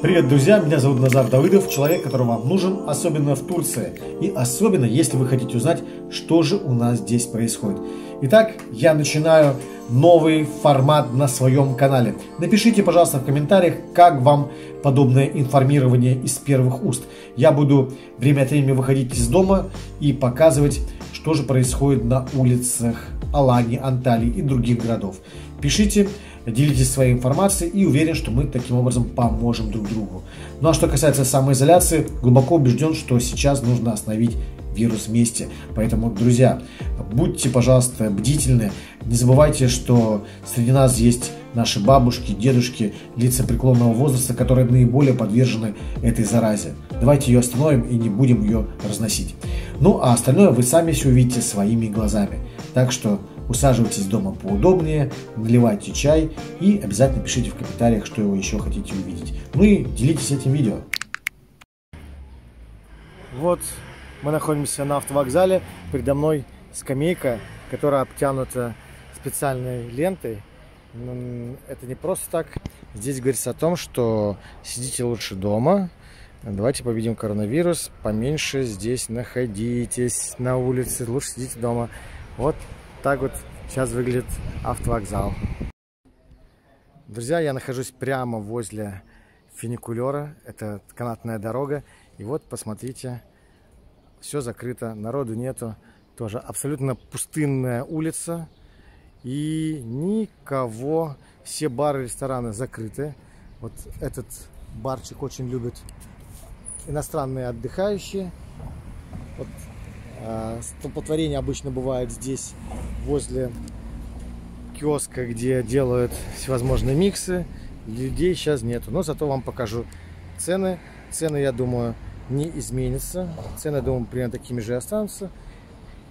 Привет, друзья! Меня зовут Назар Давыдов, человек, который вам нужен, особенно в Турции. И особенно, если вы хотите узнать, что же у нас здесь происходит. Итак, я начинаю новый формат на своем канале. Напишите, пожалуйста, в комментариях, как вам подобное информирование из первых уст. Я буду время от времени выходить из дома и показывать, что же происходит на улицах Алании, Анталии и других городов. Пишите, делитесь своей информацией и уверен, что мы таким образом поможем друг другу. Ну а что касается самоизоляции, глубоко убежден, что сейчас нужно остановить вирус вместе. Поэтому, друзья, будьте, пожалуйста, бдительны. Не забывайте, что среди нас есть наши бабушки, дедушки, лица преклонного возраста, которые наиболее подвержены этой заразе. Давайте ее остановим и не будем ее разносить. Ну а остальное вы сами все увидите своими глазами. Так что Усаживайтесь дома поудобнее, наливайте чай и обязательно пишите в комментариях, что вы еще хотите увидеть. Ну и делитесь этим видео. Вот мы находимся на автовокзале. Передо мной скамейка, которая обтянута специальной лентой. Это не просто так. Здесь говорится о том, что сидите лучше дома. Давайте победим коронавирус. Поменьше здесь находитесь на улице. Лучше сидите дома. Вот так вот сейчас выглядит автовокзал. Друзья, я нахожусь прямо возле фуникулера. Это канатная дорога. И вот, посмотрите, все закрыто, народу нету. Тоже абсолютно пустынная улица. И никого. Все бары, рестораны закрыты. Вот этот барчик очень любят иностранные отдыхающие. Вот столпотворение обычно бывает здесь, возле киоска, где делают всевозможные миксы. Людей сейчас нету, но зато вам покажу цены. Цены, я думаю, не изменятся. Цены, думаю, примерно такими же останутся.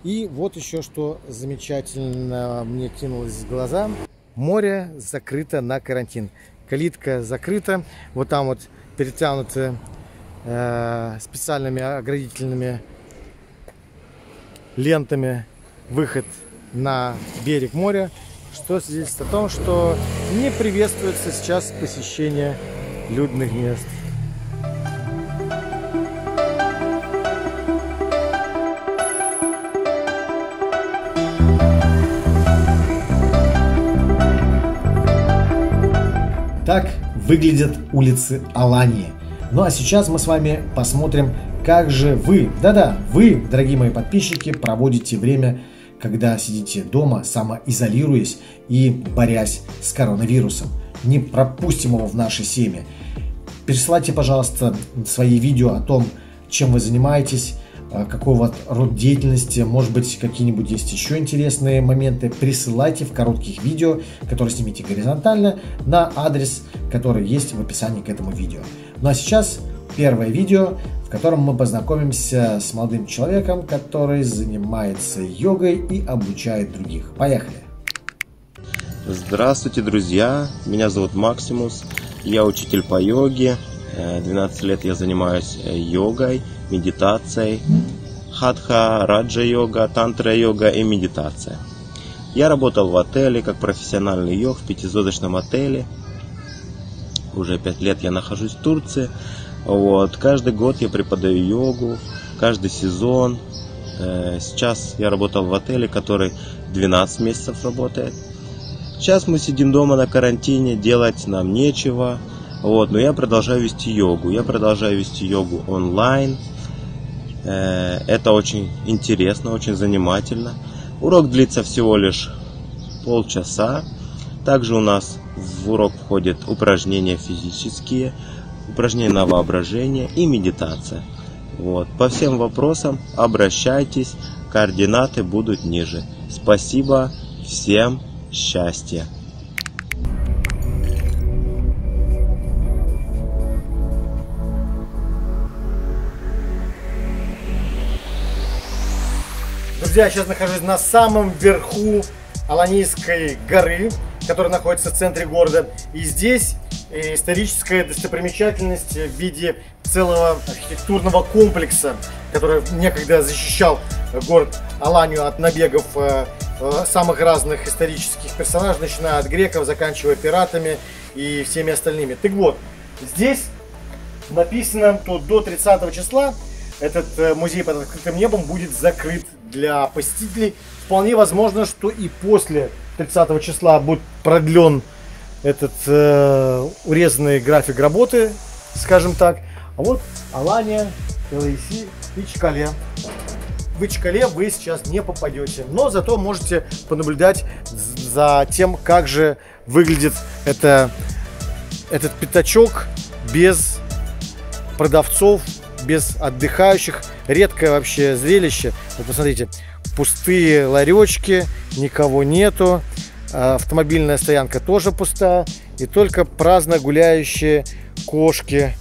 И вот еще что замечательно мне кинулось в глаза. Море закрыто на карантин. Калитка закрыта. Вот там вот перетянуты э, специальными оградительными лентами выход на берег моря, что свидетельствует о том, что не приветствуется сейчас посещение людных мест. Так выглядят улицы Алании. Ну а сейчас мы с вами посмотрим как же вы, да-да, вы, дорогие мои подписчики, проводите время, когда сидите дома, самоизолируясь и борясь с коронавирусом. Не пропустим его в нашей семье. Присылайте, пожалуйста, свои видео о том, чем вы занимаетесь, э, какого род деятельности, может быть, какие-нибудь есть еще интересные моменты, присылайте в коротких видео, которые снимите горизонтально, на адрес, который есть в описании к этому видео. Ну а сейчас первое видео, в котором мы познакомимся с молодым человеком, который занимается йогой и обучает других. Поехали! Здравствуйте, друзья! Меня зовут Максимус, я учитель по йоге. 12 э, лет я занимаюсь э, йогой, медитацией, хатха, раджа-йога, тантра-йога и медитация. Я работал в отеле как профессиональный йог в пятизвездочном отеле. Уже пять лет я нахожусь в Турции. Вот. Каждый год я преподаю йогу, каждый сезон. Э, сейчас я работал в отеле, который 12 месяцев работает. Сейчас мы сидим дома на карантине, делать нам нечего. Вот, но я продолжаю вести йогу. Я продолжаю вести йогу онлайн. Э, это очень интересно, очень занимательно. Урок длится всего лишь полчаса. Также у нас в урок входят упражнения физические, упражнения на воображение и медитация. Вот. По всем вопросам обращайтесь, координаты будут ниже. Спасибо, всем счастья! Друзья, я сейчас нахожусь на самом верху Аланийской горы, которая находится в центре города. И здесь историческая достопримечательность в виде целого архитектурного комплекса, который некогда защищал город Аланию от набегов э, э, самых разных исторических персонажей, начиная от греков, заканчивая пиратами и всеми остальными. Так вот, здесь написано, что до 30 числа этот э, музей под открытым небом будет закрыт для посетителей. Вполне возможно, что и после 30 числа будет продлен этот э, урезанный график работы, скажем так. А вот Алания, ЛАС и Чкале. В Чкале вы сейчас не попадете, но зато можете понаблюдать за тем, как же выглядит это, этот пятачок без продавцов, без отдыхающих. Редкое вообще зрелище. Вот посмотрите, пустые ларечки, никого нету. А, автомобильная стоянка тоже пуста. И только праздно гуляющие кошки.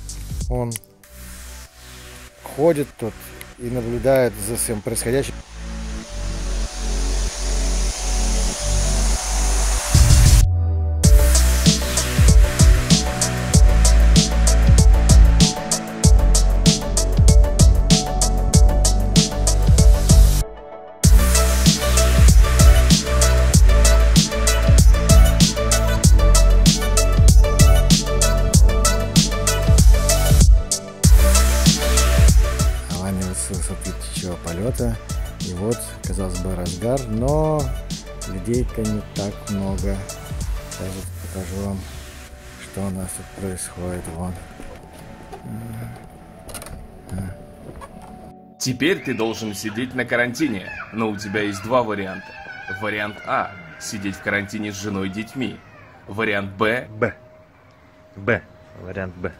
Он ходит тут и наблюдает за всем происходящим. Людей-то не так много. Даже покажу вам, что у нас тут происходит. Вон. Теперь ты должен сидеть на карантине, но у тебя есть два варианта. Вариант А – сидеть в карантине с женой и детьми. Вариант Б – Б. Б. Вариант Б.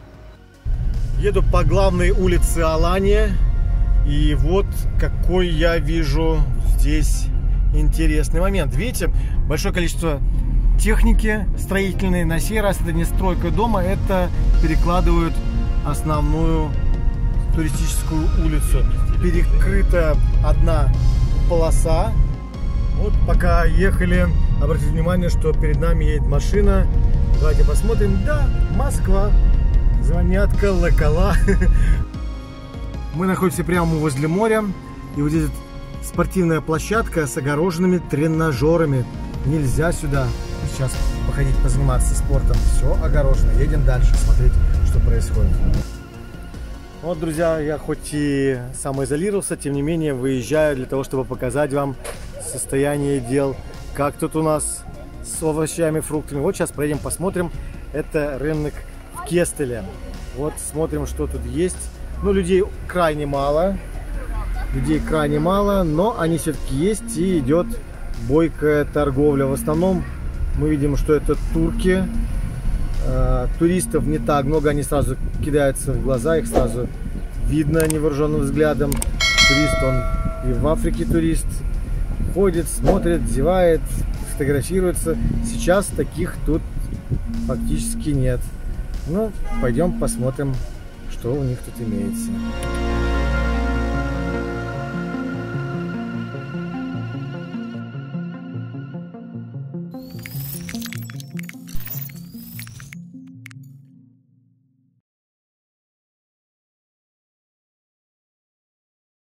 Еду по главной улице Алания. И вот какой я вижу здесь интересный момент. Видите, большое количество техники строительной. На сей раз это не стройка дома, это перекладывают основную туристическую улицу. Перекрыта одна полоса. Вот пока ехали, обратите внимание, что перед нами едет машина. Давайте посмотрим. Да, Москва. Звонят колокола. Мы находимся прямо возле моря. И вот здесь спортивная площадка с огороженными тренажерами. Нельзя сюда сейчас походить, позаниматься спортом. Все огорожено. Едем дальше смотреть, что происходит. Вот, друзья, я хоть и самоизолировался, тем не менее выезжаю для того, чтобы показать вам состояние дел, как тут у нас с овощами, фруктами. Вот сейчас проедем, посмотрим. Это рынок в Кестеле. Вот смотрим, что тут есть. Ну, людей крайне мало. Людей крайне мало, но они все-таки есть и идет бойкая торговля. В основном мы видим, что это турки. Э, туристов не так много, они сразу кидаются в глаза, их сразу видно невооруженным взглядом. Турист, он и в Африке турист. Ходит, смотрит, зевает, фотографируется. Сейчас таких тут фактически нет. Ну, пойдем посмотрим, что у них тут имеется.